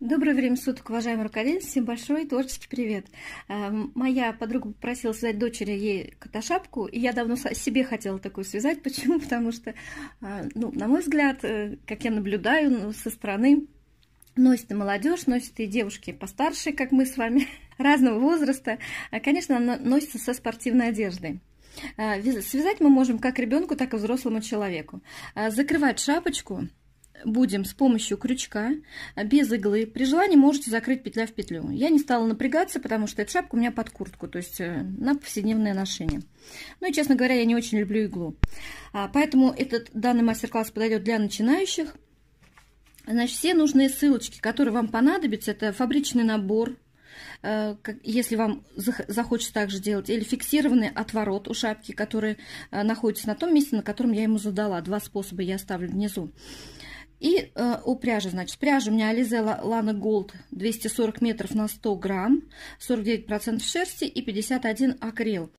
Доброе время суток, уважаемые рукодельницы. Всем большой творческий привет. Э, моя подруга попросила связать дочери ей котошапку, и я давно себе хотела такую связать. Почему? Потому что, э, ну, на мой взгляд, э, как я наблюдаю ну, со стороны, носит и молодежь, носит и девушки постарше, как мы с вами, разного возраста. Конечно, она носится со спортивной одеждой. Связать мы можем как ребенку, так и взрослому человеку. Закрывать шапочку будем с помощью крючка, без иглы. При желании можете закрыть петля в петлю. Я не стала напрягаться, потому что эта шапка у меня под куртку, то есть э, на повседневное ношение. Ну и, честно говоря, я не очень люблю иглу. А, поэтому этот данный мастер-класс подойдет для начинающих. Значит, все нужные ссылочки, которые вам понадобятся, это фабричный набор, э, если вам захочется так же делать, или фиксированный отворот у шапки, который э, находится на том месте, на котором я ему задала. Два способа я оставлю внизу. И э, у пряжи, значит, пряжа у меня Alize Lana Gold 240 метров на 100 грамм, 49% шерсти и 51 акрил.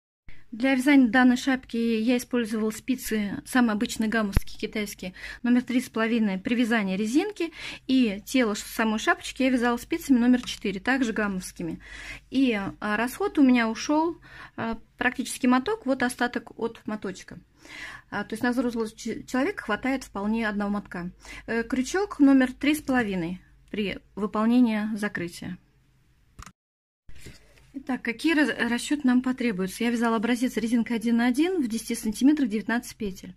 Для вязания данной шапки я использовала спицы, самые обычные гаммовские китайские, номер 3,5 при вязании резинки. И тело самой шапочки я вязала спицами номер 4, также гаммовскими. И а, расход у меня ушел а, практически моток, вот остаток от моточка. А, то есть на взрослого человека хватает вполне одного мотка. Э, крючок номер 3,5 при выполнении закрытия. Итак, какие расчеты нам потребуются? Я вязала образец резинкой 1 на 1 в 10 сантиметрах 19 петель.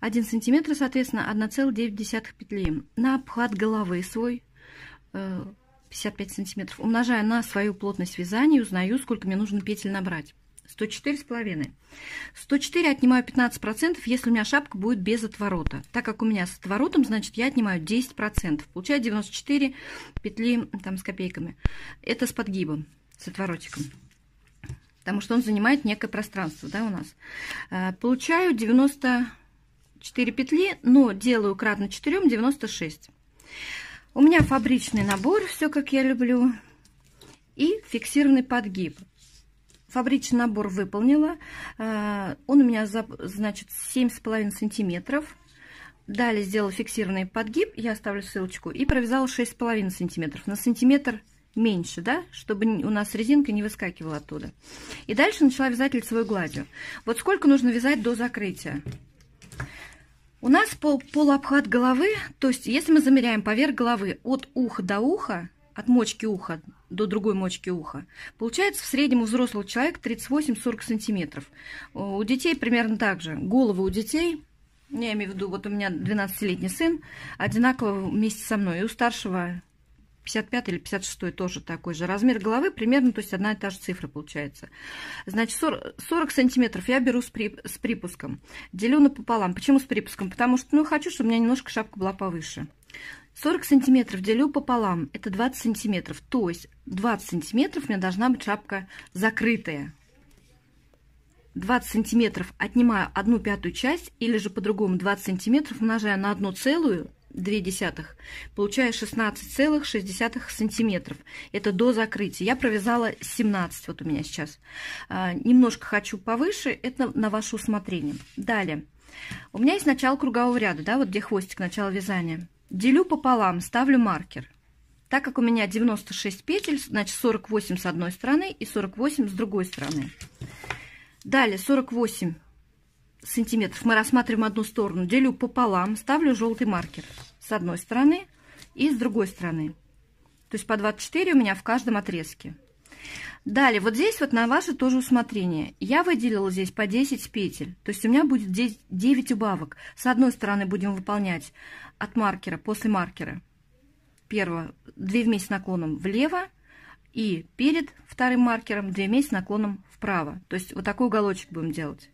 1 сантиметр, соответственно, 1,9 петли. На обхват головы свой 55 э, сантиметров. Умножая на свою плотность вязания, узнаю, сколько мне нужно петель набрать. 104 с половиной. 104 отнимаю 15%, если у меня шапка будет без отворота. Так как у меня с отворотом, значит, я отнимаю 10%. Получаю 94 петли там с копейками. Это с подгибом, с отворотиком. Потому что он занимает некое пространство, да, у нас. Э, получаю 94 петли, но делаю кратно 4, 96. У меня фабричный набор, все как я люблю. И фиксированный подгиб. Фабричный набор выполнила. Э, он у меня, значит, 7,5 сантиметров. Далее сделала фиксированный подгиб, я оставлю ссылочку, и провязала 6,5 сантиметров. На сантиметр меньше, да, чтобы у нас резинка не выскакивала оттуда. И дальше начала вязать лицевой гладью. Вот сколько нужно вязать до закрытия. У нас пол, полуобхват головы, то есть если мы замеряем поверх головы от уха до уха, от мочки уха до другой мочки уха. Получается в среднем у взрослого человека 38-40 сантиметров. У детей примерно так же. Головы у детей, я имею в виду, вот у меня 12-летний сын, одинаково вместе со мной. И у старшего 55 или 56 тоже такой же. Размер головы примерно, то есть одна и та же цифра получается. Значит, 40, 40 сантиметров я беру с, при, с припуском. Делю напополам. Почему с припуском? Потому что, ну, хочу, чтобы у меня немножко шапка была повыше. 40 сантиметров делю пополам, это 20 сантиметров. То есть 20 сантиметров у меня должна быть шапка закрытая. 20 сантиметров отнимаю одну пятую часть, или же по-другому 20 сантиметров умножаю на одну целую, 2 десятых, получаю 16,6 сантиметров. Это до закрытия. Я провязала 17, вот у меня сейчас. А, немножко хочу повыше, это на ваше усмотрение. Далее. У меня есть начало кругового ряда, да, вот где хвостик, начало вязания. Делю пополам, ставлю маркер. Так как у меня 96 петель, значит 48 с одной стороны и 48 с другой стороны. Далее 48 сантиметров мы рассматриваем одну сторону, делю пополам, ставлю желтый маркер с одной стороны и с другой стороны. То есть по 24 у меня в каждом отрезке. Далее, вот здесь вот на ваше тоже усмотрение. Я выделила здесь по 10 петель. То есть у меня будет 9 убавок. С одной стороны будем выполнять от маркера, после маркера. Первого, 2 вместе с наклоном влево. И перед вторым маркером 2 вместе с наклоном вправо. То есть вот такой уголочек будем делать.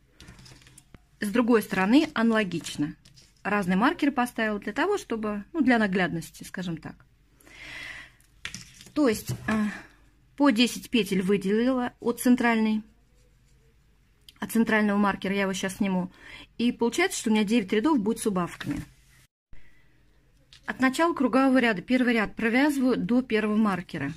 С другой стороны аналогично. Разные маркеры поставила для того, чтобы, ну, для наглядности, скажем так. То есть а, по 10 петель выделила от центральной, от центрального маркера, я его сейчас сниму. И получается, что у меня 9 рядов будет с убавками. От начала кругового ряда, первый ряд провязываю до первого маркера.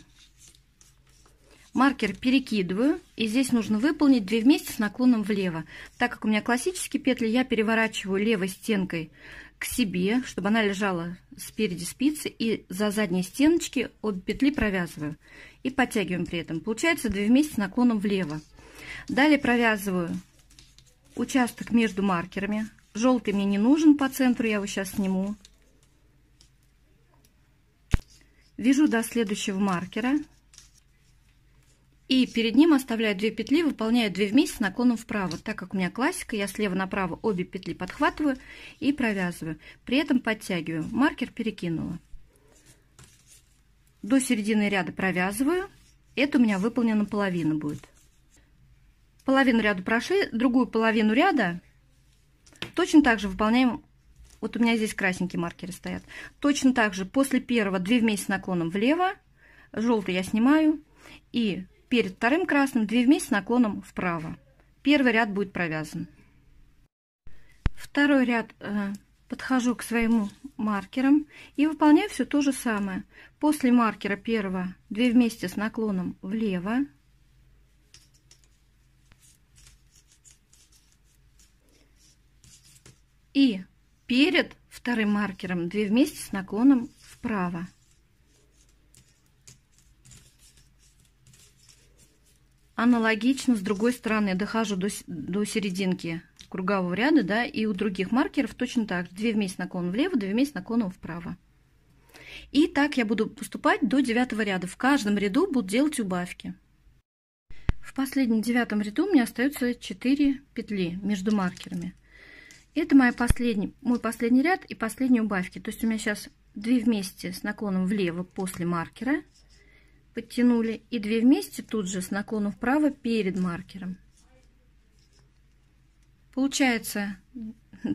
Маркер перекидываю, и здесь нужно выполнить 2 вместе с наклоном влево. Так как у меня классические петли, я переворачиваю левой стенкой к себе, чтобы она лежала спереди спицы, и за задние стеночки обе петли провязываю. И подтягиваем при этом. Получается 2 вместе с наклоном влево. Далее провязываю участок между маркерами. Желтый мне не нужен по центру, я его сейчас сниму. Вяжу до следующего маркера. И перед ним оставляю 2 петли, выполняю 2 вместе с наклоном вправо. Так как у меня классика, я слева направо обе петли подхватываю и провязываю. При этом подтягиваю. Маркер перекинула. До середины ряда провязываю. Это у меня выполнена половина будет. Половину ряда прошли, другую половину ряда точно так же выполняем. Вот у меня здесь красненькие маркеры стоят. Точно так же после первого 2 вместе с наклоном влево. Желтый я снимаю. И перед вторым красным 2 вместе с наклоном вправо. Первый ряд будет провязан. Второй ряд э, подхожу к своему маркерам и выполняю все то же самое. После маркера первого 2 вместе с наклоном влево. И перед вторым маркером 2 вместе с наклоном вправо. Аналогично с другой стороны дохожу до, до серединки кругового ряда, да, и у других маркеров точно так же. 2 вместе наклон влево, 2 вместе наклон вправо. И так я буду поступать до девятого ряда. В каждом ряду буду делать убавки. В последнем девятом ряду у меня остается 4 петли между маркерами. Это моя последний, мой последний ряд и последние убавки. То есть у меня сейчас 2 вместе с наклоном влево после маркера – подтянули и 2 вместе тут же с наклоном вправо перед маркером. Получается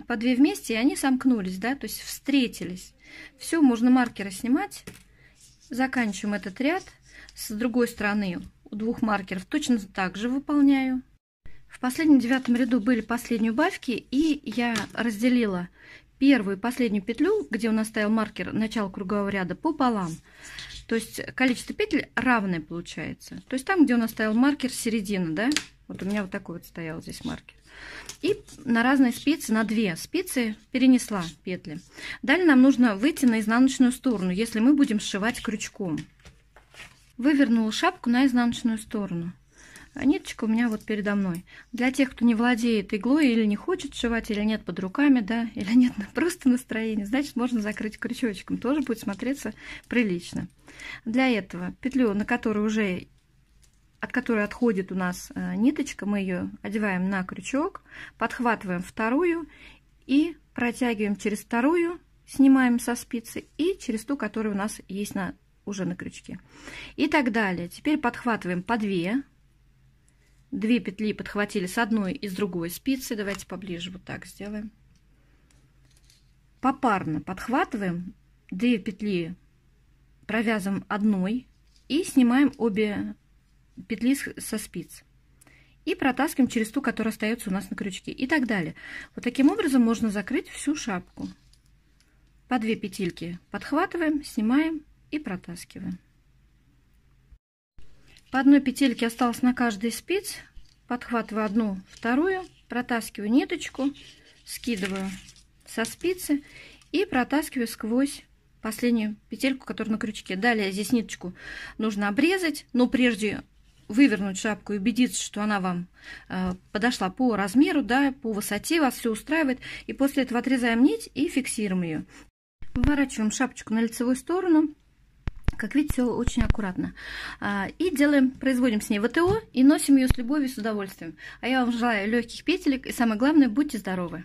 по 2 вместе и они сомкнулись, да, то есть встретились. Все, можно маркеры снимать. Заканчиваем этот ряд. С другой стороны у двух маркеров точно так же выполняю. В последнем девятом ряду были последние убавки, и я разделила первую и последнюю петлю, где у нас стоял маркер начала кругового ряда, пополам. То есть количество петель равное получается. То есть там, где у нас стоял маркер середина, да, вот у меня вот такой вот стоял здесь маркер. И на разные спицы, на две спицы перенесла петли. Далее нам нужно выйти на изнаночную сторону, если мы будем сшивать крючком. Вывернула шапку на изнаночную сторону. Ниточка у меня вот передо мной. Для тех, кто не владеет иглой или не хочет сшивать, или нет под руками, да, или нет просто настроения, значит, можно закрыть крючочком. Тоже будет смотреться прилично. Для этого петлю, на которую уже от которой отходит у нас э, ниточка, мы ее одеваем на крючок, подхватываем вторую и протягиваем через вторую, снимаем со спицы и через ту, которая у нас есть на, уже на крючке. И так далее. Теперь подхватываем по 2 Две петли подхватили с одной и с другой спицы. Давайте поближе вот так сделаем. Попарно подхватываем, две петли провязываем одной и снимаем обе петли со спиц. И протаскиваем через ту, которая остается у нас на крючке. И так далее. Вот таким образом можно закрыть всю шапку. По две петельки подхватываем, снимаем и протаскиваем. По одной петельке осталось на каждой спиц. Подхватываю одну, вторую, протаскиваю ниточку, скидываю со спицы и протаскиваю сквозь последнюю петельку, которая на крючке. Далее здесь ниточку нужно обрезать, но прежде вывернуть шапку и убедиться, что она вам э, подошла по размеру, да, по высоте, вас все устраивает. И после этого отрезаем нить и фиксируем ее. Выворачиваем шапочку на лицевую сторону как видите, все очень аккуратно. А, и делаем, производим с ней ВТО и носим ее с любовью и с удовольствием. А я вам желаю легких петелек и самое главное, будьте здоровы!